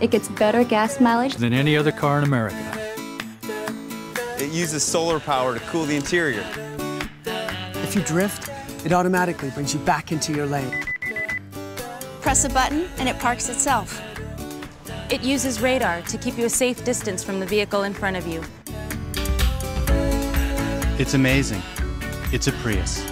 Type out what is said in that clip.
It gets better gas mileage than any other car in America. It uses solar power to cool the interior. If you drift, it automatically brings you back into your lane. Press a button and it parks itself. It uses radar to keep you a safe distance from the vehicle in front of you. It's amazing. It's a Prius.